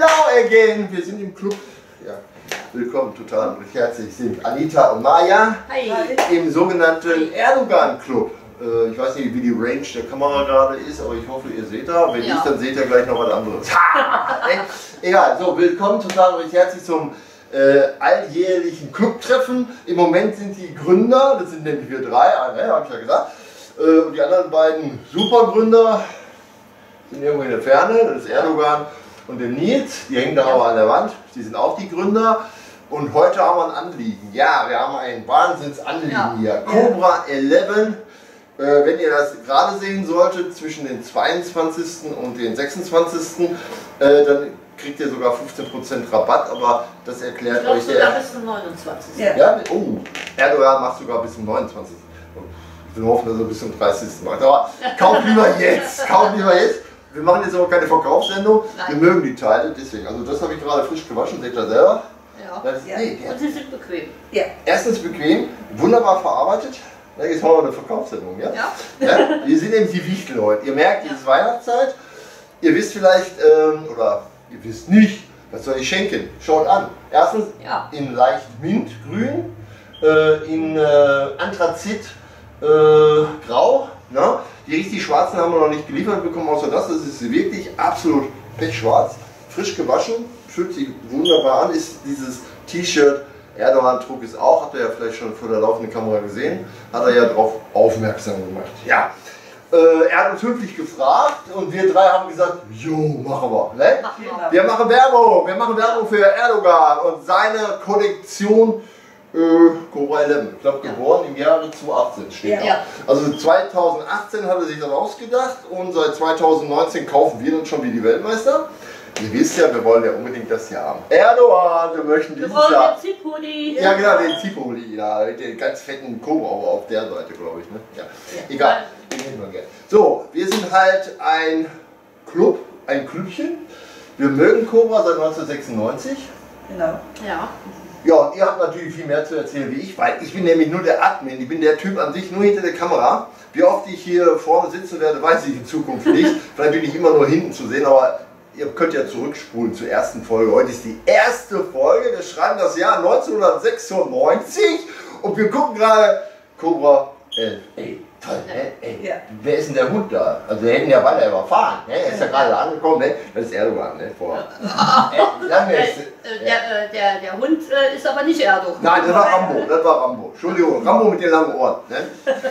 hello again. Wir sind im Club. Ja, willkommen, total recht herzlich sind Anita und Maja Hi. im sogenannten Erdogan Club. Äh, Ich weiß nicht, wie die Range der Kamera gerade ist, aber ich hoffe, ihr seht da. Wenn Ja. nicht, dann seht ihr gleich noch was anderes. Egal, so, willkommen total recht herzlich zum äh, alljährlichen Clubtreffen. Im Moment sind die Gründer, das sind nämlich wir drei, äh, habe ich ja gesagt, äh, und die anderen beiden Supergründer sind irgendwo in der Ferne, das ist Erdogan und der Nils, die hängen da aber an der Wand, die sind auch die Gründer. Und heute haben wir ein Anliegen. Ja, wir haben ein Wahnsinnsanliegen Ja. hier. Cobra 11. Äh, wenn ihr das gerade sehen solltet, zwischen den 22. und den 26. Äh, dann kriegt ihr sogar 15% Rabatt, aber das erklärt euch sogar der. bis zum 29. Ja. Ja, oh, Erdogan macht sogar bis zum 29. Ich will hoffen, dass er bis zum 30. macht. Aber kauf lieber jetzt, kauf lieber jetzt. Wir machen jetzt aber keine Verkaufssendung. Wir Nein. mögen die Teile, deswegen. Also das habe ich gerade frisch gewaschen, seht ihr selber. Ja. Das, Ja. nee, Und sie sind bequem. Ja. erstens bequem, wunderbar verarbeitet. Ja, jetzt machen wir eine Verkaufssendung, ja? Ja. Ja, wir sind nämlich die Wichtel heute. Ihr merkt, es ist Weihnachtszeit. Ihr wisst vielleicht, ähm, oder ihr wisst nicht, was soll ich schenken? Schaut an. Erstens Ja. in leicht Mintgrün, äh, in äh, Anthrazit äh, Grau. Ne? Die richtig schwarzen haben wir noch nicht geliefert bekommen, außer das. Das ist wirklich absolut pechschwarz, frisch gewaschen, fühlt sich wunderbar an. Ist dieses T-Shirt, Erdogan trug es auch, hat er ja vielleicht schon vor der laufenden Kamera gesehen, hat er ja darauf aufmerksam gemacht. Ja. Äh, er hat uns höflich gefragt und wir drei haben gesagt, jo, machen wir. Ne? Wir machen Werbung, wir machen Werbung für Erdogan und seine Kollektion äh, Cobra 11. Ich glaube, Ja. geboren im Jahre 2018 steht Ja. da. Ja. Also 2018 hat er sich das ausgedacht und seit 2019 kaufen wir dann schon wie die Weltmeister. Ihr wisst ja, wir wollen ja unbedingt das hier haben. Erdogan, wir möchten Wir dieses wollen Jahr. den Zip-Hoodie. Ja, genau, den Zipoli, da, mit den ganz fetten Cobra auf der Seite, glaube ich. Ne? Ja. Ja. Egal, den hätten wir gerne. So, wir sind halt ein Club, ein Klübchen. Wir mögen Cobra seit 1996. Genau. Ja. Ja, und ihr habt natürlich viel mehr zu erzählen wie ich, weil ich bin nämlich nur der Admin. Ich bin der Typ an sich nur hinter der Kamera. Wie oft ich hier vorne sitzen werde, weiß ich in Zukunft nicht. Vielleicht bin ich immer nur hinten zu sehen, aber ihr könnt ja zurückspulen zur ersten Folge. Heute ist die erste Folge. Wir schreiben das Jahr 1996 und wir gucken gerade Cobra 11. Ey, toll, ne? Ey, Ja. wer ist denn der Hund da? Also wir hätten ja beide überfahren. Ne? Er ist ja gerade angekommen. Ne? Das ist Erdogan. Ne? Vor, lange Äh, ist, äh, der, äh, der, der Hund äh, ist aber nicht Erdogan. Nein, das war Rambo, das war Rambo. Entschuldigung, Rambo mit den langen Ohren. Ne?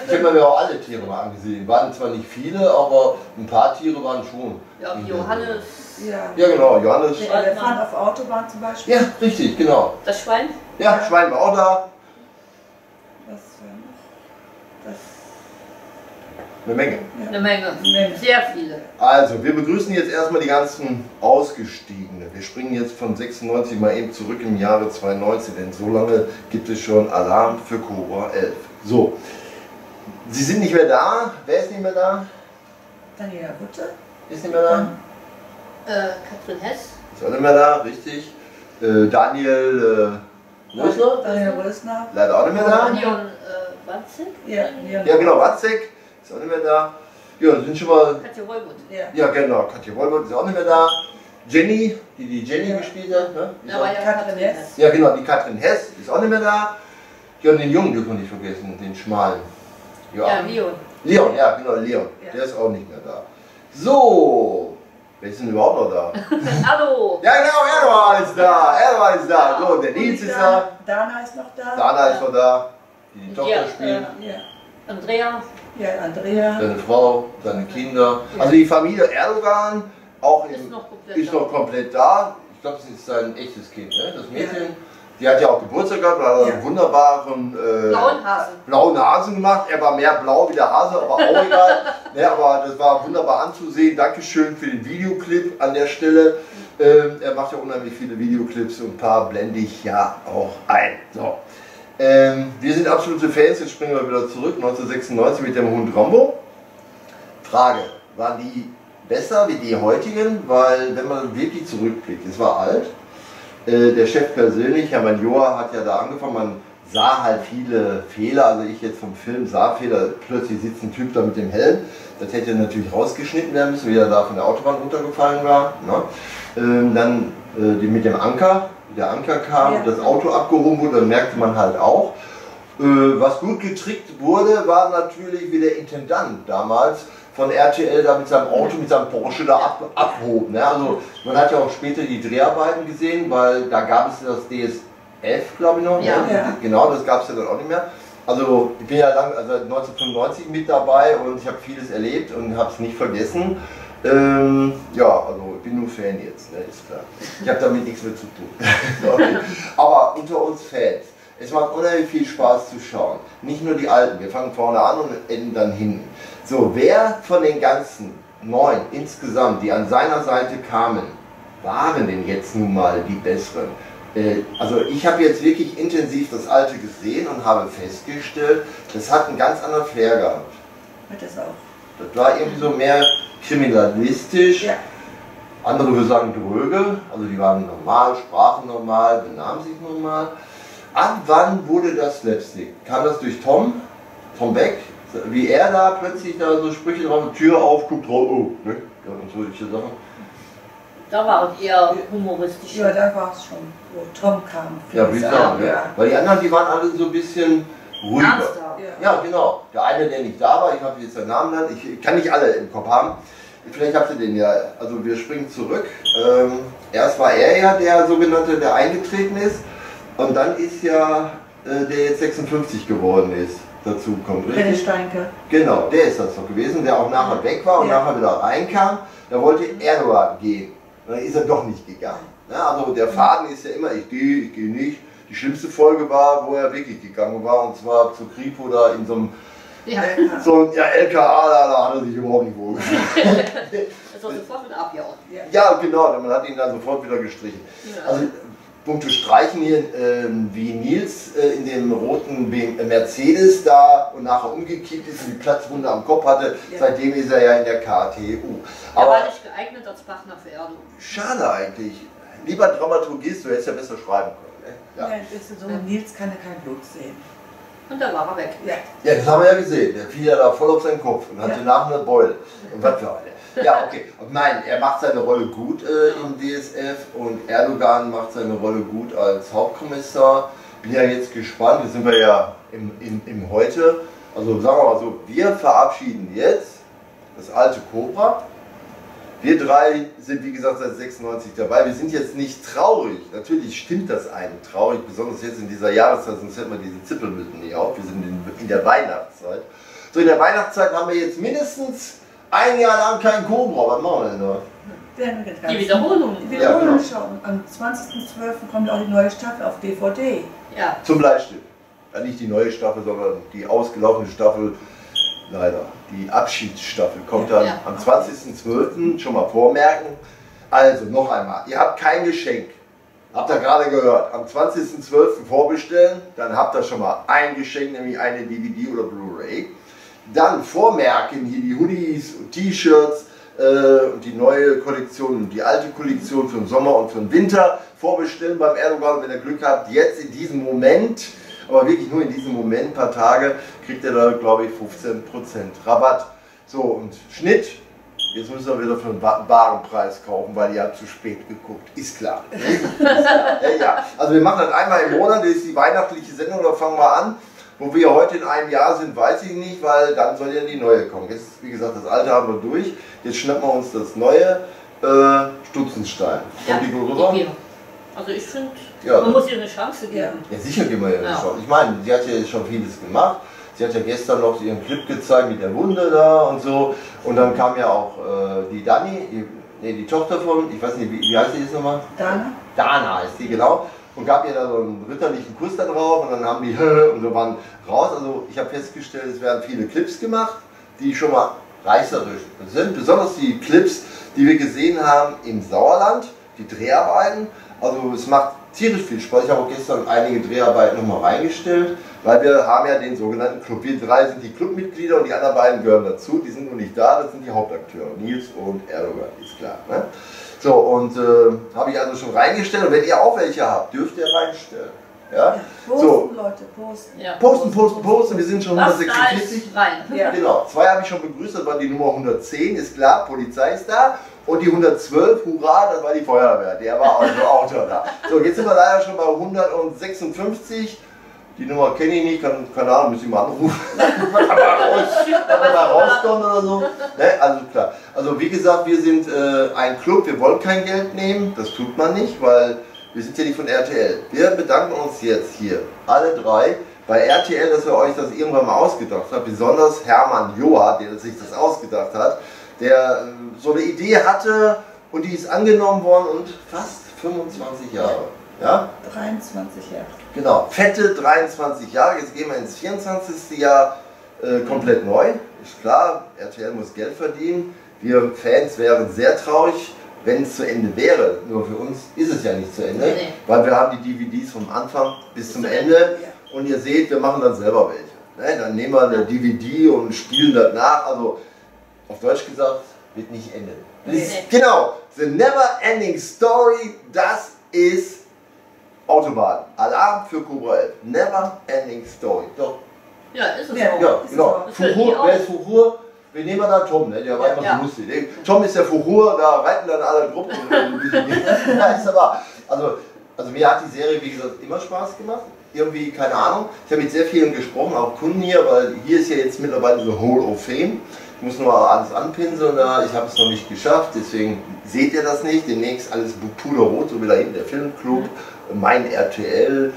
Ich habe mir auch alle Tiere mal angesehen. Waren zwar nicht viele, aber ein paar Tiere waren schon. Ja, wie Johannes, Ja. Ja, genau, Johannes. Der Elefant auf der Autobahn zum Beispiel. Ja, richtig, genau. das Schwein. Ja, Schwein war auch da. Das, Eine Menge. Eine Menge. Sehr viele. Also, wir begrüßen jetzt erstmal die ganzen Ausgestiegenen. Wir springen jetzt von 96 mal eben zurück im Jahre 2019, denn so lange gibt es schon Alarm für Cobra 11. So, Sie sind nicht mehr da. Wer ist nicht mehr da? Daniela Butte. Ist nicht mehr da? Äh, Katrin Hess. Ist auch nicht mehr da, richtig. Äh, Daniel äh, Rösner, Daniela Rösner. leider auch nicht mehr da. Leon äh, Wanzig. Ja. Ja, genau, Watzek ist auch nicht mehr da. Ja, sind schon mal. Katja Wollwood. Ja. Ja, genau, Katja Wolbert ist auch nicht mehr da. Jenny, die die Jenny Ja. gespielt hat, ne? Ist ja Katrin Katrin Hess. Ja, genau, die Katrin Hess ist auch nicht mehr da. Ja, und den Jungen dürfen wir nicht vergessen, den schmalen. Ja, Leon. Leon, ja, genau, Leon. Ja. Der ist auch nicht mehr da. So, wer ist denn überhaupt noch da? Hallo. ja, genau, Erdogan ist da. Erdogan ist da. So, der Nils ist da. Dana ist noch da. Dana ist noch da, die die Tochter Ja, spielt. Ja. Andrea. Ja, Andrea. Seine Frau, seine Kinder. Also die Familie Erdogan auch Ist im, noch komplett ist da. noch komplett da. Ich glaube, es ist sein echtes Kind, ne? das Mädchen. Die hat ja auch Geburtstag gehabt, hat einen Ja. wunderbaren äh, Blauen Hasen. blauen Hasen gemacht. Er war mehr blau wie der Hase, aber auch egal. ne, aber das war wunderbar anzusehen. Dankeschön für den Videoclip an der Stelle. Ähm, er macht ja unheimlich viele Videoclips und ein paar blende ich ja auch ein. So. Ähm, wir sind absolute Fans, jetzt springen wir wieder zurück, 1996 mit dem Hund Rambo. Frage, waren die besser wie die heutigen? Weil wenn man wirklich zurückblickt, es war alt. Äh, der Chef persönlich, Herr Manjor, hat ja da angefangen, man sah halt viele Fehler, also ich jetzt vom Film sah Fehler, plötzlich sitzt ein Typ da mit dem Helm, das hätte natürlich rausgeschnitten werden müssen, wie er da von der Autobahn runtergefallen war. Ne? Ähm, dann äh, die mit dem Anker, der Anker kam, Ja. das Auto abgehoben wurde, dann merkte man halt auch. Äh, was gut getrickt wurde, war natürlich, wie der Intendant damals von RTL da mit seinem Auto, mit seinem Porsche da ab, abhob. Ne? Also man hat ja auch später die Dreharbeiten gesehen, weil da gab es das DSF, glaube ich noch. Ja. Ne? Ja. Genau, das gab es ja dann auch nicht mehr. Also ich bin ja lang, also 1995 mit dabei und ich habe vieles erlebt und habe es nicht vergessen. Ähm, ja, also ich bin nur Fan jetzt, ne, ist klar. Ich habe damit nichts mehr zu tun. Aber unter uns Fans, es macht unheimlich viel Spaß zu schauen. Nicht nur die Alten, wir fangen vorne an und enden dann hinten. So, wer von den ganzen neun insgesamt, die an seiner Seite kamen, waren denn jetzt nun mal die besseren? Äh, Also ich habe jetzt wirklich intensiv das Alte gesehen und habe festgestellt, das hat einen ganz anderen Flair gehabt. Hat das auch. Das war irgendwie so mehr kriminalistisch. Ja. Andere würden sagen dröge, also die waren normal, sprachen normal, benahmen sich normal. Ab wann wurde das Slapstick? Kam das durch Tom? Tom Beck? Wie er da plötzlich da so Sprüche drauf, Tür auf, guckt drauf, oh, ne? Ja, und solche Sachen. Da war es eher humoristisch. Ja, da war es schon, wo Tom kam. Ja, würde ich sagen, ne? Weil die anderen, die waren alle so ein bisschen ruhiger. Ernster. Ja. Ja, genau. Der eine, der nicht da war, ich habe jetzt den Namen genannt, ich kann nicht alle im Kopf haben. Vielleicht habt ihr den ja. Also wir springen zurück. Ähm, erst war er ja der sogenannte, der eingetreten ist. Und dann ist ja äh, der jetzt 56 geworden ist. Dazu kommt René. Steinke. Genau, der ist das doch gewesen, der auch nachher weg war und Ja. nachher wieder reinkam. Da wollte Erdogan gehen. Und dann ist er doch nicht gegangen. Ja, also der Faden ist ja immer, ich gehe, ich gehe nicht. Die schlimmste Folge war, wo er wirklich gegangen war, und zwar zu Kripo da in so einem Ja, so ein ja, LKA, da, da hat er sich überhaupt nicht wohl gefühlt. das war sofort wieder abgehauen. Ja, genau, man hat ihn dann sofort wieder gestrichen. Ja. Also, Punkte streichen hier, ähm, wie Nils äh, in dem roten BMW Mercedes da und nachher umgekippt ist und die Platzwunde am Kopf hatte. Ja. Seitdem ist er ja in der KTU. Er Aber war nicht geeignet als Partner für Erdogan. schade eigentlich. Lieber Dramaturgist, du hättest ja besser schreiben können. Ja. Ja. das ist so, Nils kann ja kein Blut sehen. Und dann war er weg. Ja. ja, das haben wir ja gesehen. Der fiel ja da voll auf seinen Kopf und hatte Ja. nachher eine Beule. Und was für eine. Ja, okay. Und nein, er macht seine Rolle gut äh, im DSF und Erdogan macht seine Rolle gut als Hauptkommissar. Bin ja jetzt gespannt, jetzt sind wir ja im, im, im Heute. Also sagen wir mal so, wir verabschieden jetzt das alte Cobra. Wir drei sind wie gesagt seit 96 dabei. Wir sind jetzt nicht traurig. Natürlich stimmt das einen traurig, besonders jetzt in dieser Jahreszeit, sonst hätten wir diese Zippelmützen nicht auf. Wir sind in, in der Weihnachtszeit. So in der Weihnachtszeit haben wir jetzt mindestens ein Jahr lang kein Cobra. Was machen wir denn da? Die Wiederholung. Die Ja, Wiederholung genau. schauen. Am 20.12. kommt auch die neue Staffel auf DVD. Ja, Zum Bleistift. Ja, nicht die neue Staffel, sondern die ausgelaufene Staffel. Leider. Die Abschiedsstaffel kommt dann Ja. am 20.12. schon mal vormerken. Also noch einmal, ihr habt kein Geschenk. Habt ihr gerade gehört. Am 20.12. vorbestellen, dann habt ihr schon mal ein Geschenk, nämlich eine DVD oder Blu-ray. Dann vormerken hier die Hoodies und T-Shirts äh, und die neue Kollektion und die alte Kollektion für den Sommer und für den Winter vorbestellen beim Erdogan. Wenn ihr Glück habt, jetzt in diesem Moment, aber wirklich nur in diesem Moment, ein paar Tage, kriegt ihr da, glaube ich, 15% Rabatt. So, und Schnitt. Jetzt müssen wir wieder für einen ba- baren Preis kaufen, weil ihr habt zu spät geguckt. Ist klar. ne? Ist klar. Ja, ja. Also wir machen das einmal im Monat, das ist die weihnachtliche Sendung, da fangen wir an. Wo wir heute in einem Jahr sind, weiß ich nicht, weil dann soll ja die neue kommen. Jetzt, wie gesagt, das alte haben wir durch. Jetzt schnappen wir uns das neue äh, Stutzenstein. ja. Die gut rüber? Also ich finde, Ja. man muss ihr eine Chance geben. Ja, sicher gehen wir ja, Ja. schon. Ich meine, sie hat ja jetzt schon vieles gemacht. Sie hat ja gestern noch ihren Clip gezeigt mit der Wunde da und so. Und dann kam ja auch äh, die Dani, die, nee, die Tochter von, ich weiß nicht, wie, wie heißt die jetzt nochmal? Dann Dana ist die, genau. Und gab ihr da so einen ritterlichen Kuss da drauf und dann haben die und so waren raus. Also ich habe festgestellt, es werden viele Clips gemacht, die schon mal reißerisch sind. Besonders die Clips, die wir gesehen haben im Sauerland, die Dreharbeiten. Also es macht tierisch viel Spaß. Ich habe auch gestern einige Dreharbeiten nochmal reingestellt, weil wir haben ja den sogenannten Club. Wir drei sind die Clubmitglieder und die anderen beiden gehören dazu. Die sind nur nicht da, das sind die Hauptakteure. Nils und Erdogan, ist klar. Ne? So, und äh, habe ich also schon reingestellt. Und wenn ihr auch welche habt, dürft ihr reinstellen. Ja? Posten, So. Leute, posten. Ja. Posten, posten, posten, wir sind schon Was 146. da ist, rein. Ja. Genau, zwei habe ich schon begrüßt, das war die Nummer 110, ist klar, Polizei ist da. Und die 112, hurra, das war die Feuerwehr, der war also auch da. So, jetzt sind wir leider schon bei 156. Die Nummer kenne ich nicht, kann, keine Ahnung, muss ich mal anrufen. Wenn da rauskommt oder so. Ne? Also klar. Also wie gesagt, wir sind äh, ein Club, wir wollen kein Geld nehmen, das tut man nicht, weil wir sind ja nicht von RTL. Wir bedanken uns jetzt hier, alle drei, bei RTL, dass ihr euch das irgendwann mal ausgedacht habt. Besonders Hermann Joa, der sich das ausgedacht hat, der äh, so eine Idee hatte und die ist angenommen worden und fast 25 Jahre. Ja? 23 Jahre. Genau, fette 23 Jahre, jetzt gehen wir ins 24. Jahr äh, komplett neu. Ist klar, RTL muss Geld verdienen. Wir Fans wären sehr traurig, wenn es zu Ende wäre. Nur für uns ist es ja nicht zu Ende, Nee. weil wir haben die DVDs vom Anfang bis zum zum Ende. Ja. Und ihr seht, wir machen dann selber welche. Ne? Dann nehmen wir eine DVD und spielen das nach. Also auf Deutsch gesagt, wird nicht enden. Nee. Ist- Genau, The Never Ending Story, das ist Autobahn. Alarm für Cobra 11. Never Ending Story. Doch. Ja, ist es Ja. auch. Ja, Ist genau. Fuhur, wer ist Fuhur? Wir nehmen da Tom, ne? der war Ja. immer Ja. so lustig. Ne? Tom ist der Fuhur, da reiten dann alle Gruppen. ja, ist aber, also, also mir hat die Serie, wie gesagt, immer Spaß gemacht. Irgendwie, keine Ahnung. Ich habe mit sehr vielen gesprochen, auch Kunden hier, weil hier ist ja jetzt mittlerweile so Hall of Fame. Ich muss nur alles anpinseln, da. ich habe es noch nicht geschafft, deswegen seht ihr das nicht. Demnächst alles puderrot, so wie da hinten der Filmclub, mein RTL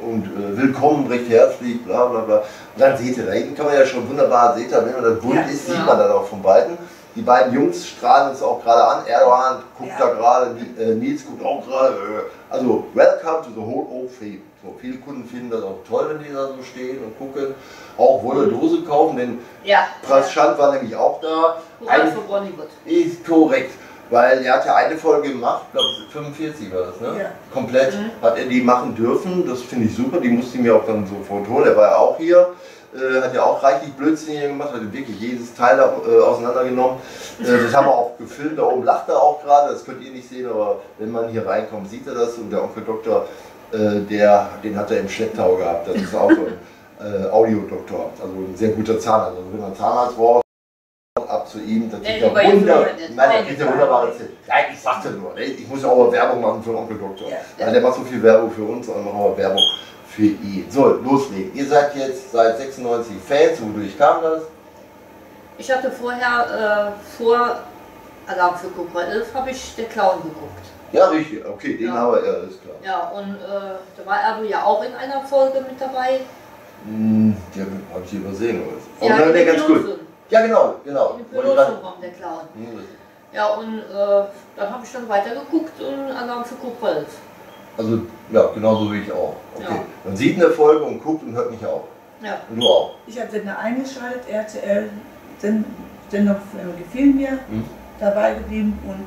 und äh, willkommen, recht herzlich, bla bla bla. Und dann seht ihr, da hinten kann man ja schon wunderbar, seht ihr, wenn man das bunt Ja. ist, sieht Ja. man das auch von beiden. Die beiden Jungs strahlen uns auch gerade an. Erdogan guckt Ja. da gerade, äh, Nils guckt auch gerade. Äh, also, welcome to the whole of fame. So, viele Kunden finden das auch toll, wenn die da so stehen und gucken. Auch wohl eine Dose kaufen, denn Ja. Praschant war nämlich auch da. Ein, für Bollywood. ist korrekt. Weil er hat ja eine Folge gemacht, glaube 45 war das, ne? Ja. Komplett Mhm. hat er die machen dürfen. Das finde ich super. Die musste ich mir auch dann sofort holen. Er war ja auch hier. Äh, hat ja auch reichlich Blödsinn hier gemacht, hat wirklich jedes Teil da, äh, auseinandergenommen. Äh, das haben wir auch gefilmt, da oben lacht er auch gerade, das könnt ihr nicht sehen, aber wenn man hier reinkommt, sieht er das. Und der Onkel Doktor, äh, der, den hat er im Schlepptau gehabt, das ist auch so ein äh, Audiodoktor, also ein sehr guter Zahnarzt. Also wenn man Zahnarzt braucht, ab zu ihm, das kriegt er wunder, nein, kriegt er wunderbare Zähne. Nein, ich sagte nur, ne? ich muss ja auch mal Werbung machen für den Onkel Doktor. Ja. Ja, der macht so viel Werbung für uns, dann machen wir Werbung für ihn. So, loslegen. Ihr seid jetzt seit 96 Fans, wodurch kam das? Ich hatte vorher, äh, vor Alarm für Cobra 11, habe ich der Clown geguckt. Ja, richtig, okay, den Ja. haben wir, ja, ist klar. Ja, und äh, da war Erdo ja auch in einer Folge mit dabei. Hm, der habe ich übersehen. Oder? Ja, Oh, der ganz gut. Ja, genau, genau. Pilotfilm kommt der Clown. Hm, Ja, und äh, dann habe ich dann weiter geguckt und Alarm für Cobra 11. Also, ja, genauso wie ich auch. Okay. Ja. Man sieht eine Folge und guckt und hört nicht auf. Ja. Und du auch. Ich habe Sender eingeschaltet, RTL, Sen- Sendung äh, gefiel mir, Hm. dabei geblieben und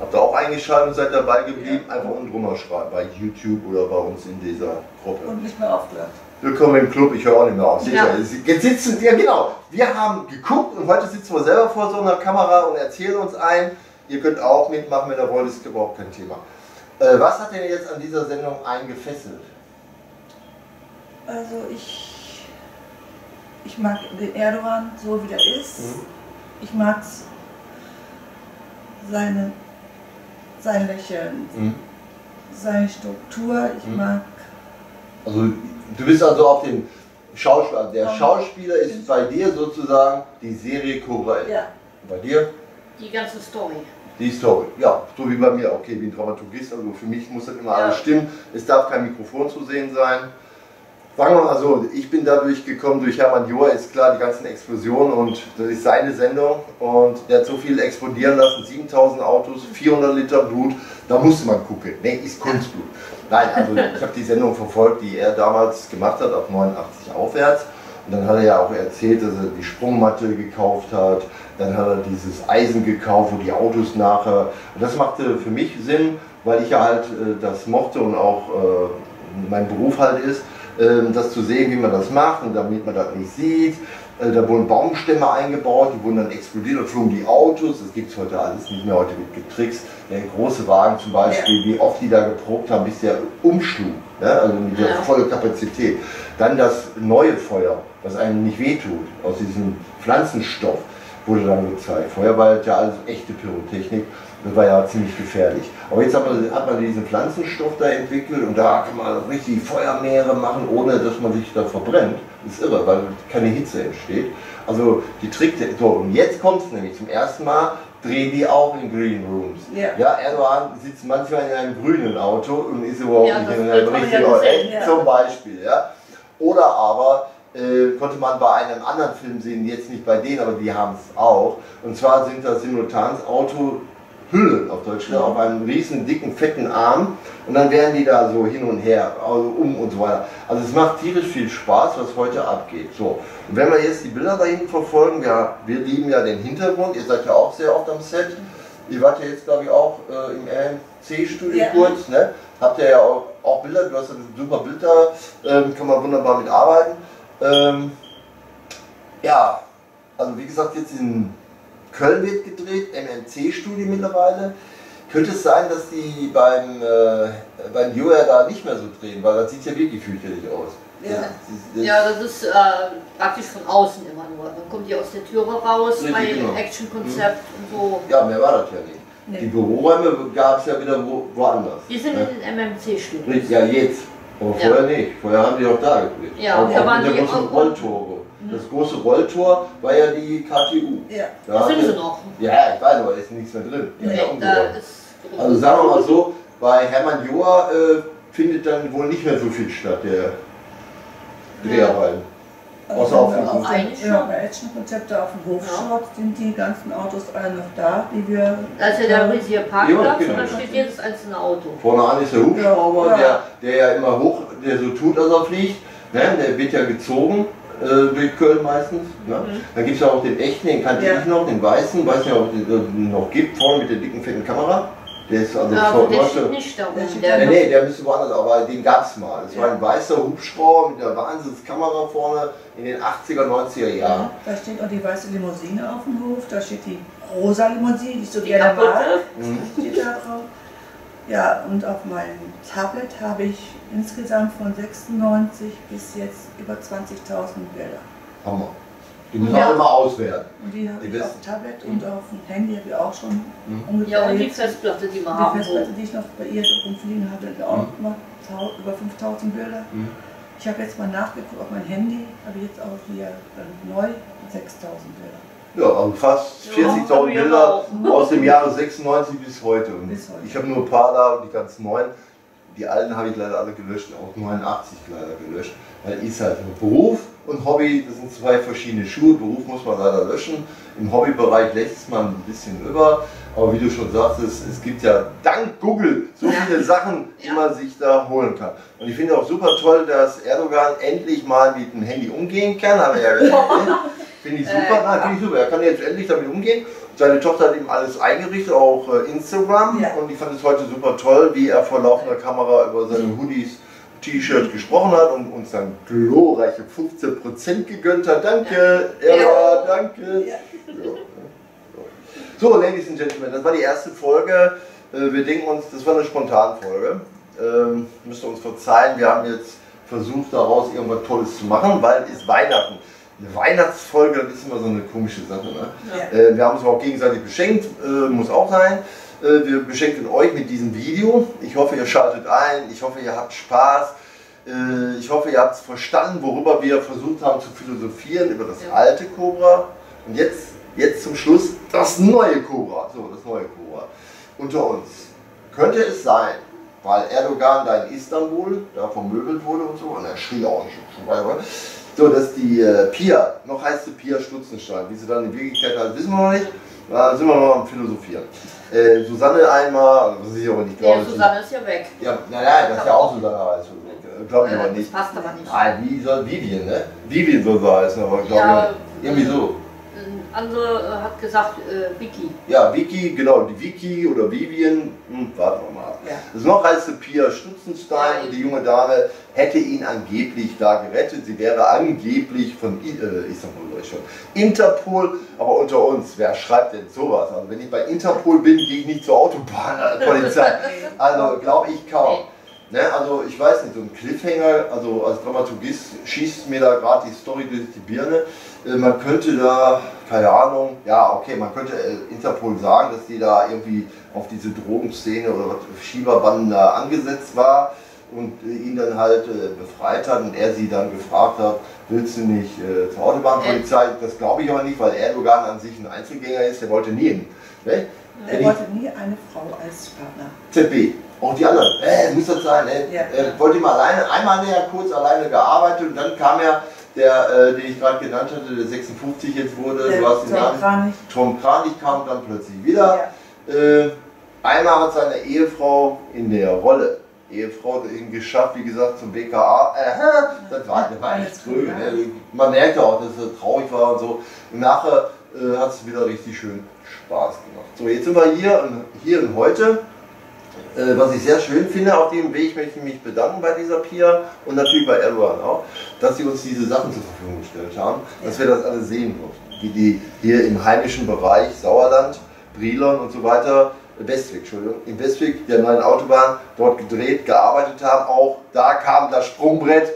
Habt ihr auch eingeschaltet und seid dabei geblieben? Einfach unten drunter schreiben, bei YouTube oder bei uns in dieser Gruppe. und nicht mehr aufgehört. Willkommen im Club, ich höre auch nicht mehr auf. Ja. Jetzt sitzen wir, genau, wir haben geguckt und heute sitzen wir selber vor so einer Kamera und erzählen uns ein. Ihr könnt auch mitmachen, wenn ihr wollt, ist überhaupt kein Thema. Äh, was hat denn jetzt an dieser Sendung einen gefesselt? Also ich, ich mag den Erdogan so wie er ist. Mhm. Ich mag seine, sein Lächeln, Mhm. seine Struktur. Ich Mhm. mag Also du bist also auf den Schauspieler. Der Ja. Schauspieler ist bei dir sozusagen die Serie Cobra 11. ja, Bei dir Die ganze Story. Die Story. Ja, so wie bei mir. Okay, wie ein Dramaturgist. Also für mich muss das immer Ja. alles stimmen. Es darf kein Mikrofon zu sehen sein. Sagen wir mal so, ich bin dadurch gekommen durch Hermann Joa, ist klar, die ganzen Explosionen und das ist seine Sendung und der hat so viel explodieren lassen, 7000 Autos, 400 Liter Blut, da musste man gucken. Nee, ist Kunstblut. Nein, also ich habe die Sendung verfolgt, die er damals gemacht hat, ab 89 aufwärts. Und dann hat er ja auch erzählt, dass er die Sprungmatte gekauft hat, dann hat er dieses Eisen gekauft, wo die Autos nachher. Und das machte für mich Sinn, weil ich ja halt äh, das mochte und auch äh, mein Beruf halt ist, ähm, das zu sehen, wie man das macht und damit man das nicht sieht. Äh, da wurden Baumstämme eingebaut, die wurden dann explodiert und flogen die Autos. Das gibt es heute alles nicht mehr. Heute wird getrickst. Große Wagen zum Beispiel, wie oft die da geprobt haben, bis der umschlug. Ja, also mit der Ja. volle Kapazität. Dann das neue Feuer, was einem nicht wehtut, aus diesem Pflanzenstoff, wurde dann gezeigt. Vorher war das ja alles echte Pyrotechnik. Das war ja ziemlich gefährlich. Aber jetzt hat man, hat man diesen Pflanzenstoff da entwickelt und da kann man richtig Feuermeere machen, ohne dass man sich da verbrennt. Das ist irre, weil keine Hitze entsteht. Also die Trick, so und jetzt kommt es nämlich zum ersten Mal, drehen die auch in Green Rooms. Ja. ja Erdogan sitzt manchmal in einem grünen Auto und ist überhaupt Ja, nicht in einem richtigen ja. Zum Beispiel, ja. Oder aber äh, konnte man bei einem anderen Film sehen, jetzt nicht bei denen, aber die haben es auch. Und zwar sind das Simultansauto Hüllen auf Deutsch, ne, auf einem riesen dicken, fetten Arm und dann werden die da so hin und her, also um und so weiter. Also es macht tierisch viel Spaß, was heute abgeht. So, und wenn wir jetzt die Bilder da hinten verfolgen, ja, wir lieben ja den Hintergrund, ihr seid ja auch sehr oft am Set. Ihr wart ja jetzt, glaube ich, auch äh, im RMC-Studio Ja. kurz, ne? Habt ihr ja auch, auch Bilder, du hast ja ein super Bild da, ähm, kann man wunderbar mitarbeiten. Ähm, ja, also wie gesagt, jetzt in Köln wird gedreht, MMC-Studio mittlerweile. Könnte es sein, dass die beim, äh, beim Joa da nicht mehr so drehen, weil das sieht ja wirklich fürchterlich aus. Ja. Das, das, Ja, das ist äh, praktisch von außen immer nur. Dann kommt die aus der Türe raus Richtig, bei genau. Actionkonzept und so. ja, mehr war das ja nicht. Nee. Die Büroräume gab es ja wieder wo, woanders. Die sind ne? in den. Richtig, Ja, jetzt. Aber Ja. vorher nicht. Vorher haben die auch da gedreht. Ja, und da waren mit der die großen auch- Rolltore. Das große Rolltor war ja die KTU. Ja. Da Da sind sie noch. Ja, ich weiß, aber da ist nichts mehr drin. Die ja Nee, da ist Also sagen wir mal so, bei Hermann Joa äh, findet dann wohl nicht mehr so viel statt, der Dreharbeiten. Also Außer auf dem Hof. ja, schon. bei Actionkonzepte auf dem Hof Ja. schaut, sind die ganzen Autos alle noch da, die wir. Da ist ja der riesige Parkplatz Ja, genau. und da steht jedes einzelne Auto. Vorne an ist der Hubschrauber, Ja. der, der ja immer hoch, der so tut, als er fliegt. Ne? Der wird ja gezogen äh, durch Köln meistens. Ne? Mhm. Dann gibt es ja auch den echten, den kannte Ja. ich noch, den weißen, weiß nicht, ob es den noch gibt, vorne mit der dicken, fetten Kamera. Der ist also Aber der steht nicht da oben. Der, Nee, nee, der müsste woanders, aber den gab es mal. Das war Ja. ein weißer Hubschrauber mit einer Wahnsinnskamera vorne in den 80er, 90er Jahren. Da steht auch die weiße Limousine auf dem Hof, da steht die rosa Limousine, die ich so die gerne mag. Mhm. Steht da drauf. Ja, und auf meinem Tablet habe ich insgesamt von 96 bis jetzt über 20.000 Bilder. Hammer. Die müssen Ja. auch immer auswerten. Und die habe Die ich wissen- auf dem Tablet und auf dem Handy habe ich auch schon Mhm. ungefähr. Ja, und die Festplatte, die wir die haben. Festplatte, So. die ich noch bei ihr rumfliegen habe, hat auch noch tau- über 5000 Bilder. Mhm. Ich habe jetzt mal nachgeguckt auf mein Handy, habe ich jetzt auch hier äh, neu 6000 Bilder. Ja, also fast Ja, 40.000 haben wir Bilder aus dem Jahre 96 bis heute. Und Bis heute. Ich habe nur ein paar da, die ganz neuen. Die alten habe ich leider alle gelöscht, auch 89 leider gelöscht. Weil ist halt Beruf und Hobby, das sind zwei verschiedene Schuhe. Beruf muss man leider löschen. Im Hobbybereich lässt es man ein bisschen über. Aber wie du schon sagtest, es gibt ja dank Google so viele Sachen, die man sich da holen kann. Und ich finde auch super toll, dass Erdogan endlich mal mit dem Handy umgehen kann. Ja gesagt. ne? Finde ich super, Äh, Nein, finde ich super. Er kann jetzt endlich damit umgehen. Seine Tochter hat ihm alles eingerichtet, auch äh, Instagram. Ja. Und ich fand es heute super toll, wie er vor laufender Kamera über seine Hoodies, T-Shirt gesprochen hat und uns dann glorreiche 15% gegönnt hat. Danke, Ja. Erdogan, danke. Ja. Ja. So, Ladies and Gentlemen, das war die erste Folge. Äh, Wir denken uns, das war eine Spontanfolge. Ähm, müsst ihr uns verzeihen, wir haben jetzt versucht, daraus irgendwas Tolles zu machen, weil es Weihnachten. Eine Weihnachtsfolge, das ist immer so eine komische Sache. Ne? Ja. Äh, wir haben uns auch gegenseitig beschenkt, äh, muss auch sein. Äh, wir beschenken euch mit diesem Video. Ich hoffe, ihr schaltet ein. Ich hoffe, ihr habt Spaß. Äh, ich hoffe, ihr habt verstanden, worüber wir versucht haben zu philosophieren, über das alte Cobra. Und jetzt, jetzt zum Schluss das neue Cobra. So, das neue Cobra. Unter uns. Könnte es sein, weil Erdogan da in Istanbul da vermöbelt wurde und so, und er schrie auch schon weiter, so dass die äh, Pia, noch heißt sie Pia Stutzenstein, wie sie dann in Wirklichkeit heißt, wissen wir noch nicht, da sind wir noch am Philosophieren. Äh, Susanne einmal, das ist ja aber nicht, glaube Ja, ich. Susanne ist ja weg. Ja, naja, das ist ja auch Susanne heißt. Glaube ich Äh, aber das nicht. passt aber nicht. Nein, wie soll Vivian, ne? Vivian soll sie heißen, aber glaube Ja, ich. Irgendwie so. Andere äh, hat gesagt äh, Vicky. Ja, Vicky, genau, die Vicky oder Vivian, hm, warten wir mal. Ja. Das noch heißt Pia Stutzenstein Ja, und die junge Dame hätte ihn angeblich da gerettet. Sie wäre angeblich von äh, Istanbul, sag ich schon, Interpol, aber unter uns, wer schreibt denn sowas? Also wenn ich bei Interpol bin, gehe ich nicht zur Autobahnpolizei. Also glaube ich kaum. Ne, also ich weiß nicht, so ein Cliffhanger, also als Dramaturgist schießt mir da gerade die Story durch die Birne. Äh, Man könnte da, keine Ahnung, ja okay, man könnte äh, Interpol sagen, dass die da irgendwie auf diese Drogenszene oder was, Schieberbanden da angesetzt war und äh, ihn dann halt befreit hat und er sie dann gefragt hat, willst du nicht äh, zur Autobahnpolizei? Das glaube ich aber nicht, weil Erdogan an sich ein Einzelgänger ist, der wollte nie hin. Ne? Er Die- wollte nie eine Frau als Partner. ZB. Auch die anderen. Äh, muss das sein? Äh, Ja. äh, wollte mal alleine, einmal näher kurz alleine gearbeitet und dann kam ja der, äh, den ich gerade genannt hatte, der 56 jetzt wurde, Der du hast den Tom. Kranich. Tom Kranich kam dann plötzlich wieder. Äh, einmal hat seine Ehefrau in der Rolle, Ehefrau ihn geschafft, wie gesagt, zum BKA. Äh, das war, das war echt. Ne? Man merkte auch, dass er traurig war und so. Und nachher äh, hat es wieder richtig schön Spaß gemacht. So, jetzt sind wir hier, und- hier und heute. Äh, was ich sehr schön finde, auf dem Weg möchte ich mich bedanken bei dieser Pia und natürlich bei Erdogan auch, dass sie uns diese Sachen zur Verfügung gestellt haben, dass wir das alles sehen durften. Wie die hier im heimischen Bereich, Sauerland, Brilon und so weiter, Westweg, Entschuldigung, im Westweg der neuen Autobahn dort gedreht, gearbeitet haben. Auch da kam das Sprungbrett,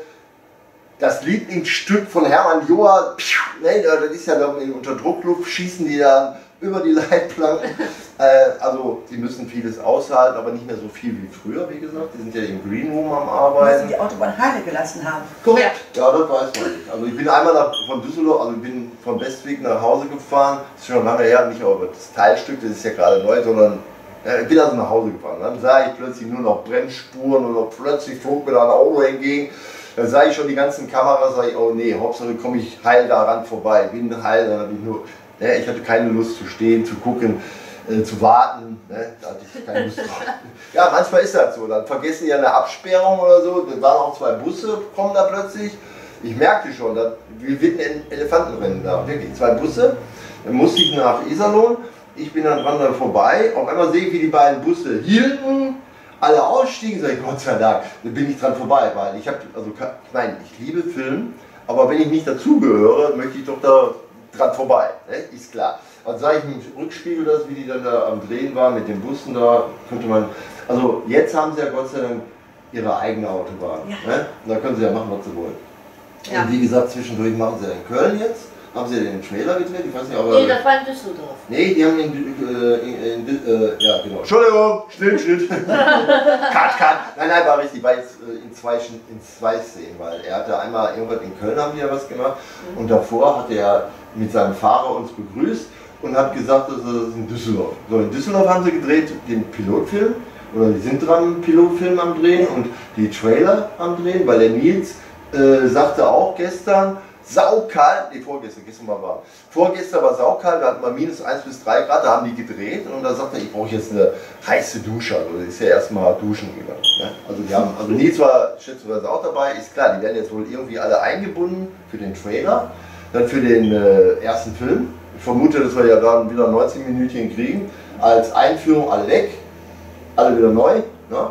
das Lieblingsstück von Hermann Joa, ne, das ist ja dann in unter Druckluft, schießen die dann über die Leitplanken. äh, also die müssen vieles aushalten, aber nicht mehr so viel wie früher, wie gesagt. Die sind ja im Green Room am sie Arbeiten. die Autobahn heile gelassen haben. Korrekt. Ja, das weiß man nicht. Also ich bin einmal nach, von Düsseldorf, also ich bin vom Westweg nach Hause gefahren. Das ist schon lange her, nicht aber das Teilstück, das ist ja gerade neu, sondern ja, ich bin also nach Hause gefahren. Dann sah ich plötzlich nur noch Brennspuren und plötzlich flog mir da ein Auto entgegen. Dann sah ich schon die ganzen Kameras, sag ich, oh nee, Hauptsache komme ich heil daran vorbei. Bin heil, dann habe ich nur, ne, ich hatte keine Lust zu stehen, zu gucken, äh, zu warten. Ne, da hatte ich keine Lust drauf. Ja, manchmal ist das so. Dann vergessen die eine Absperrung oder so. Dann waren auch zwei Busse, kommen da plötzlich. Ich merkte schon, da, wir wird ein Elefantenrennen da. Wirklich, zwei Busse. Dann musste ich nach Iserlohn. Ich bin dann dran da vorbei. Auf einmal sehe ich, wie die beiden Busse hielten. Alle ausstiegen, sage ich, Gott sei Dank, dann bin ich dran vorbei, weil ich habe, also meine, ich liebe Film, aber wenn ich nicht dazugehöre, möchte ich doch da dran vorbei, ne? ist klar. Also sah ich im Rückspiegel das, wie die dann da am Drehen waren mit den Bussen da, könnte man, also jetzt haben sie ja Gott sei Dank ihre eigene Autobahn, Ja. ne? und da können sie ja machen, was sie wollen. Ja. Und wie gesagt, zwischendurch machen sie ja in Köln jetzt, haben sie den Trailer gedreht, ich weiß nicht, aber... Nee, das war in Düsseldorf. Nee, die haben in, äh, in, in äh, ja genau. Entschuldigung, Schnitt, Schnitt. cut, cut. Nein, nein, war richtig, war jetzt äh, in zwei, in zwei Szenen, weil er hatte einmal irgendwas in Köln haben die ja was gemacht und davor hat er mit seinem Fahrer uns begrüßt und hat gesagt, dass das in Düsseldorf. So, in Düsseldorf haben sie gedreht den Pilotfilm oder die sind dran einen Pilotfilm am Drehen und die Trailer am Drehen, weil der Nils äh, sagte auch gestern, saukalt, nee, vorgestern, gestern mal war, vorgestern war saukalt, da hatten wir minus 1 bis 3 Grad, da haben die gedreht und da sagte er, ich brauche jetzt eine heiße Dusche, also ist ja erstmal duschen gegangen. Ne? Also die haben, also Nils war schätzungsweise auch dabei, ist klar, die werden jetzt wohl irgendwie alle eingebunden für den Trailer, dann für den äh, ersten Film. Ich vermute, dass wir ja dann wieder 19 Minütchen kriegen, als Einführung alle weg, alle wieder neu, ne? ja,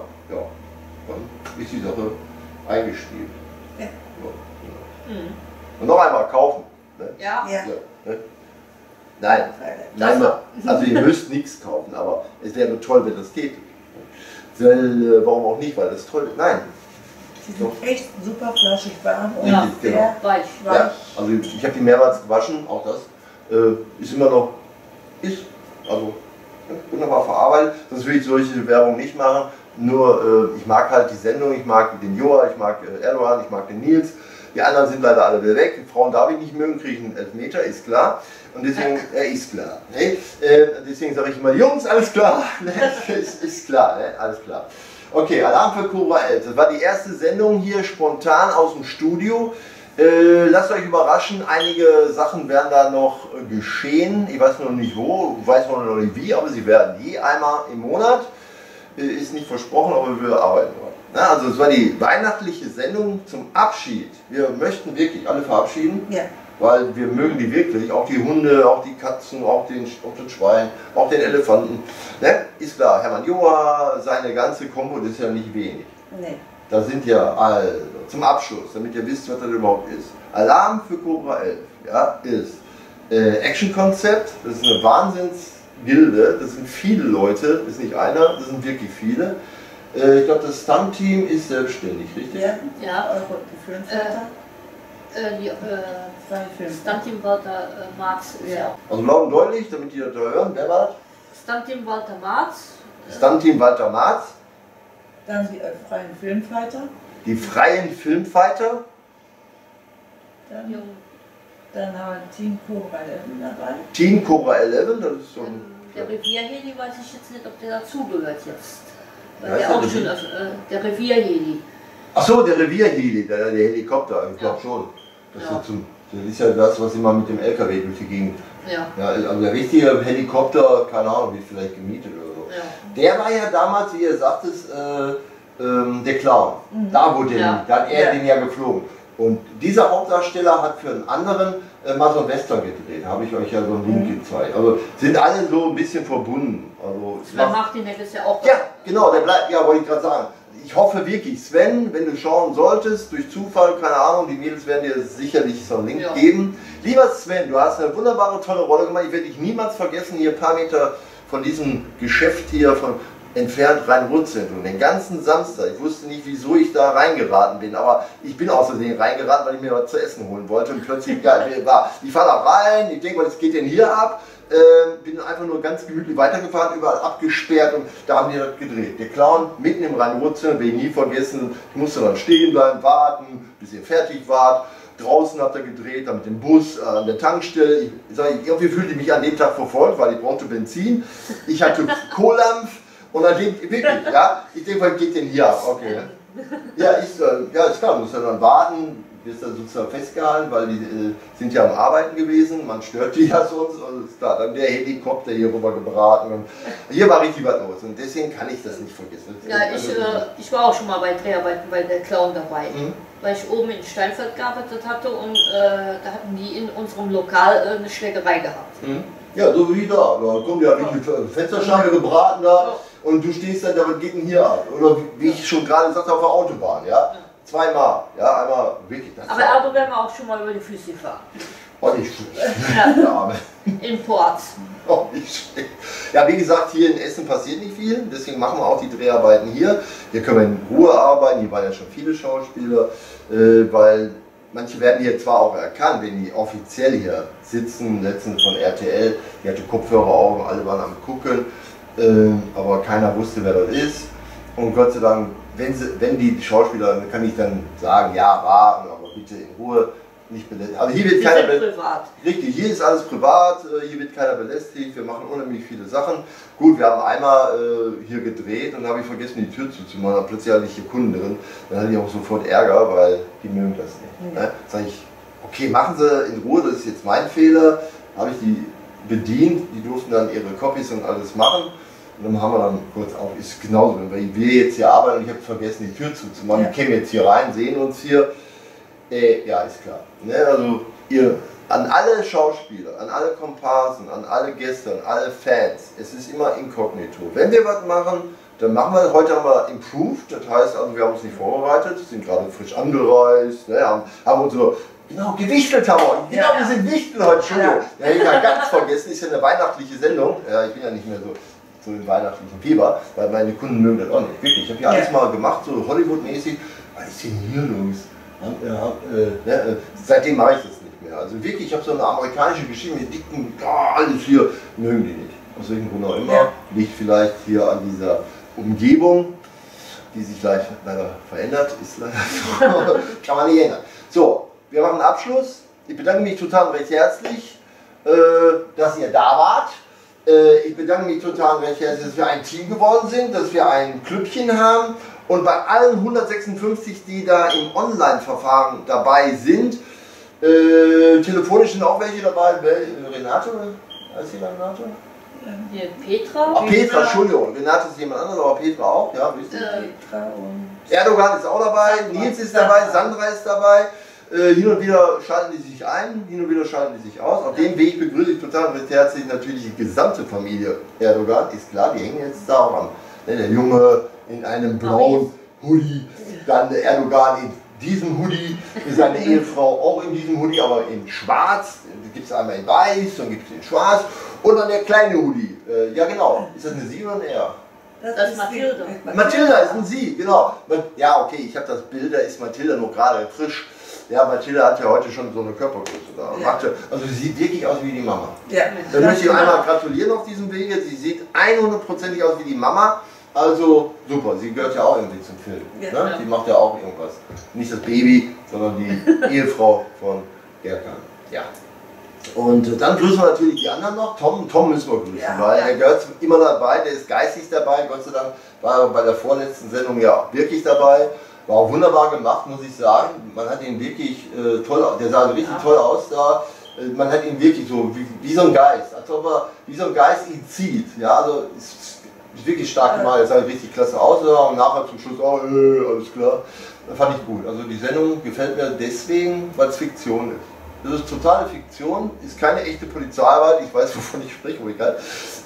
dann ist die Sache eingespielt. Ja. Ja, genau. Mhm. Und noch einmal kaufen. Ne? Ja. Ja. Ja, ne? Nein, nein, also ihr müsst nichts kaufen, aber es wäre toll, wenn das geht. Weil, äh, warum auch nicht, weil das toll ist. Nein, Sie sind echt super flauschig warm und Ja, genau. sehr Weich. ja, also ich habe die mehrmals gewaschen, auch das. Äh, ist immer noch, ist, also ja, wunderbar verarbeitet. Sonst würde ich solche Werbung nicht machen. Nur, äh, ich mag halt die Sendung, ich mag den Joa, ich mag äh, Erdogan, ich mag den Nils. Die anderen sind leider alle wieder weg. Die Frauen darf ich nicht mögen, kriege ich einen Elfmeter, ist klar. Und deswegen, er ist klar. Ne? Äh, deswegen sage ich immer, Jungs, alles klar. Ne? ist, ist klar, ne? alles klar. Okay, Alarm für Cobra 11. Das war die erste Sendung hier spontan aus dem Studio. Äh, lasst euch überraschen, einige Sachen werden da noch äh, geschehen. Ich weiß noch nicht wo, weiß noch nicht wie, aber sie werden je einmal im Monat. Äh, ist nicht versprochen, aber wir arbeiten dran. Na, also es war die weihnachtliche Sendung zum Abschied. Wir möchten wirklich alle verabschieden. Ja. weil wir mögen die wirklich, auch die Hunde, auch die Katzen, auch den, auch den Schwein, auch den Elefanten. Ne? Ist klar, Hermann Joa, seine ganze Kombo, das ist ja nicht wenig. Nee. Da sind ja, also, zum Abschluss, damit ihr wisst, was das überhaupt ist. Alarm für Cobra 11 ja, ist äh, Action-Konzept, das ist eine Wahnsinnsgilde, das sind viele Leute, das ist nicht einer, das sind wirklich viele. Äh, ich glaube, das Stunt-Team ist selbstständig, richtig? Ja, Ja. Euro Filmvater. Äh, die, äh, Freie Filmvater. Stuntteam Walter äh, Marx ist ja. Also laut und deutlich, damit die das da hören, wer war Stuntteam Walter Marx. das? Stunt-Team Walter Marz, Dann die äh, Freien Filmfighter. die Freien Filmfighter, Dann, dann haben wir Team Cobra 11 dabei. Team Cobra 11, das ist so ein... ähm, der Revierheli weiß ich jetzt nicht, ob der dazugehört jetzt. Weil der auch schon, Revier- äh, der Revierheli. Achso, der Revierheli, der, der Helikopter, ich glaube Ja. schon. Das, Ja. ist zum, das ist ja das, was immer mit dem LKW durch die Gegend. Ja, Ja, also der richtige Helikopter, keine Ahnung, wie vielleicht gemietet oder so. ja. Der war ja damals, wie ihr sagt, es, äh, ähm, der Clown. Mhm. Da wurde Ja. der, da hat er Ja. den ja geflogen. Und dieser Hauptdarsteller hat für einen anderen äh, mal so einen Western gedreht. Habe ich euch ja so einen Link Mhm. gezeigt. Also sind alle so ein bisschen verbunden. Also, Sven Martinek ist ja auch. ja, genau, der bleibt, ja, wollte ich gerade sagen. Ich hoffe wirklich, Sven, wenn du schauen solltest, durch Zufall, keine Ahnung, die Mädels werden dir sicherlich so einen Link Ja. geben. Lieber Sven, du hast eine wunderbare, tolle Rolle gemacht. Ich werde dich niemals vergessen, hier ein paar Meter von diesem Geschäft hier von entfernt Rhein-Ruhr-Zentrum. Den ganzen Samstag. Ich wusste nicht, wieso ich da reingeraten bin, aber ich bin außerdem reingeraten, weil ich mir was zu essen holen wollte und plötzlich ja, war. Ich fahre da rein, ich denke, was geht denn hier ab? Ähm, bin einfach nur ganz gemütlich weitergefahren, überall abgesperrt und da haben die das gedreht. Der Clown mitten im Rhein-Ruhr-Zentrum, werde ich nie vergessen. Ich musste dann stehen bleiben, warten, bis ihr fertig wart. Draußen habt ihr gedreht, dann mit dem Bus, äh, an der Tankstelle. Ich, sag, irgendwie fühlte ich mich an dem Tag verfolgt, weil ich brauchte Benzin. Ich hatte Kohlampf und dann denkt wirklich, ja, ich denke, was geht denn hier ab? Okay. Ja, ist, ja, ist klar, du musst ja dann warten, wirst dann sozusagen festgehalten, weil die äh, sind ja am Arbeiten gewesen, man stört die ja sonst und ist klar, dann der Helikopter hier rüber gebraten und hier war richtig was los und deswegen kann ich das nicht vergessen. Ja, ich, Also, äh, ich war auch schon mal bei Dreharbeiten bei der Clown dabei, Mhm. weil ich oben in Steinfeld gearbeitet hatte und äh, da hatten die in unserem Lokal äh, eine Schlägerei gehabt. Mhm. Ja, so wie da. Da kommt ja richtig Fensterscheibe gebraten da und du stehst dann, da was geht denn hier ab? Oder wie- ich schon gerade sagte, auf der Autobahn, ja? Zweimal, ja, einmal wirklich. Das Aber Auto werden wir auch schon mal über die Füße gefahren. Oh, nicht schlecht. Ja, in Port. Oh, nicht schlecht. Ja, wie gesagt, hier in Essen passiert nicht viel, deswegen machen wir auch die Dreharbeiten hier. Hier können wir in Ruhe arbeiten, hier waren ja schon viele Schauspieler, äh, weil manche werden hier zwar auch erkannt, wenn die offiziell hier sitzen, letztens von RTL, die hatte Kopfhörer auf, alle waren am gucken, äh, aber keiner wusste, wer das ist. Und Gott sei Dank, wenn, sie, wenn die Schauspieler, dann kann ich dann sagen, ja, warten, aber bitte in Ruhe, nicht belästigen. Also hier wird Wir keiner privat. Richtig, hier ist alles privat, äh, hier wird keiner belästigt, wir machen unheimlich viele Sachen. Gut, wir haben einmal äh, hier gedreht und habe ich vergessen, die Tür zuzumachen, da plötzlich hatte ich hier Kunden drin. Dann hatte ich auch sofort Ärger, weil die mögen das nicht. Ja. Ne? Sag ich, okay, machen Sie in Ruhe, das ist jetzt mein Fehler. Habe ich die bedient, die durften dann ihre Copies und alles machen. Und dann haben wir dann kurz auf, ist genauso, wenn wir jetzt hier arbeiten und ich habe vergessen, die Tür zuzumachen, Ja. die kämen jetzt hier rein, sehen uns hier. Äh, ja, ist klar. Ne? Also ihr, an alle Schauspieler, an alle Komparsen, an alle Gäste, an alle Fans, es ist immer inkognito. Wenn wir was machen, dann machen wir, heute haben wir improved, das heißt also, wir haben uns nicht vorbereitet, sind gerade frisch angereist, ne? haben, haben unsere, genau, gewichtelt haben wir, genau, Ja. wir sind wichteln heute, Entschuldigung. Ja, ich habe ganz vergessen, ist ja eine weihnachtliche Sendung, ja, ich bin ja nicht mehr so, so im weihnachtlichen Fieber, weil meine Kunden mögen das auch nicht, wirklich. Ich habe ja alles Ja. mal gemacht, so Hollywood-mäßig, was ist denn hier los? Ja, ja, äh, ne, äh, seitdem mache ich das nicht mehr. Also wirklich, ich habe so eine amerikanische Geschichte mit dicken, ah, alles hier, mögen die nicht. Aus welchem Grund auch immer. Ja. Liegt vielleicht hier an dieser Umgebung, die sich leider verändert, ist leider so. Kann man nicht ändern. So, wir machen Abschluss. Ich bedanke mich total recht herzlich, äh, dass ihr da wart. Äh, ich bedanke mich total recht herzlich, dass wir ein Team geworden sind, dass wir ein Klüppchen haben. Und bei allen 156, die da im Online-Verfahren dabei sind, äh, telefonisch sind auch welche dabei. Renate? Heißt die Renate? Hier Petra. Ach, Petra, Entschuldigung. Renate ist jemand anderes, aber Petra auch. Ja, wisst ihr? Äh, Petra und Erdogan ist auch dabei, Nils ist dabei, Sandra ist dabei. Äh, hin und wieder schalten die sich ein, hin und wieder schalten die sich aus. Auf dem Weg begrüße ich total recht herzlich natürlich die gesamte Familie Erdogan. Ist klar, die hängen jetzt da auch an. Ne, Der Junge in einem blauen Hoodie, dann der Erdogan in diesem Hoodie, seine Ehefrau auch in diesem Hoodie, aber in schwarz. Gibt es einmal in weiß, dann gibt es in schwarz. Und dann der kleine Hoodie. Äh, ja genau, ist das eine Sie oder ein Er? Das ist die- Mathilde. Mathilda ist ein Sie, genau. Ja, okay, ich habe das Bild, da ist Mathilda nur gerade frisch. Ja, Mathilda hat ja heute schon so eine Körpergröße da. Ja. Macht Also sie sieht wirklich aus wie die Mama. Ja, Dann möchte ich einmal gratulieren auf diesem Wege. Sie sieht 100%ig aus wie die Mama. Also super, sie gehört ja auch irgendwie zum Film. Ja. ne? Ja. Die macht ja auch irgendwas. Nicht das Baby, sondern die Ehefrau von Gerkan. Ja. Und dann grüßen wir natürlich die anderen noch. Tom, Tom müssen wir grüßen, Ja. weil er gehört immer dabei, der ist geistig dabei. Gott sei Dank war er bei der vorletzten Sendung ja wirklich dabei. War auch wunderbar gemacht, muss ich sagen. Man hat ihn wirklich äh, toll, der sah richtig Ja. toll aus da. Äh, Man hat ihn wirklich so wie, wie so ein Geist, als ob er wie so ein Geist ihn zieht. Ja, also ist, ist wirklich stark gemacht. Er sah richtig klasse aus und nachher zum Schluss auch, äh, alles klar. Das fand ich gut. Also die Sendung gefällt mir deswegen, weil es Fiktion ist. Das ist totale Fiktion, ist keine echte Polizeiarbeit, ich weiß, wovon ich spreche, egal.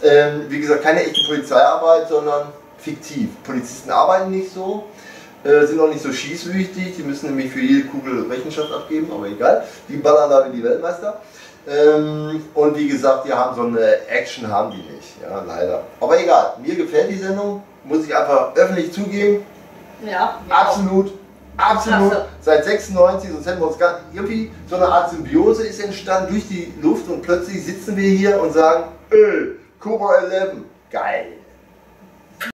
Ähm, wie gesagt, keine echte Polizeiarbeit, sondern fiktiv. Polizisten arbeiten nicht so, äh, sind auch nicht so schießwüchtig, die müssen nämlich für jede Kugel Rechenschaft abgeben, aber egal. Die ballern da wie die Weltmeister. Ähm, und wie gesagt, die haben so eine Action, haben die nicht, ja, leider. Aber egal, mir gefällt die Sendung, muss ich einfach öffentlich zugeben, Ja. Absolut, absolut. Klasse. Seit 96, sonst hätten wir uns gar irgendwie so eine Art Symbiose ist entstanden durch die Luft und plötzlich sitzen wir hier und sagen, äh, Cobra 11, geil.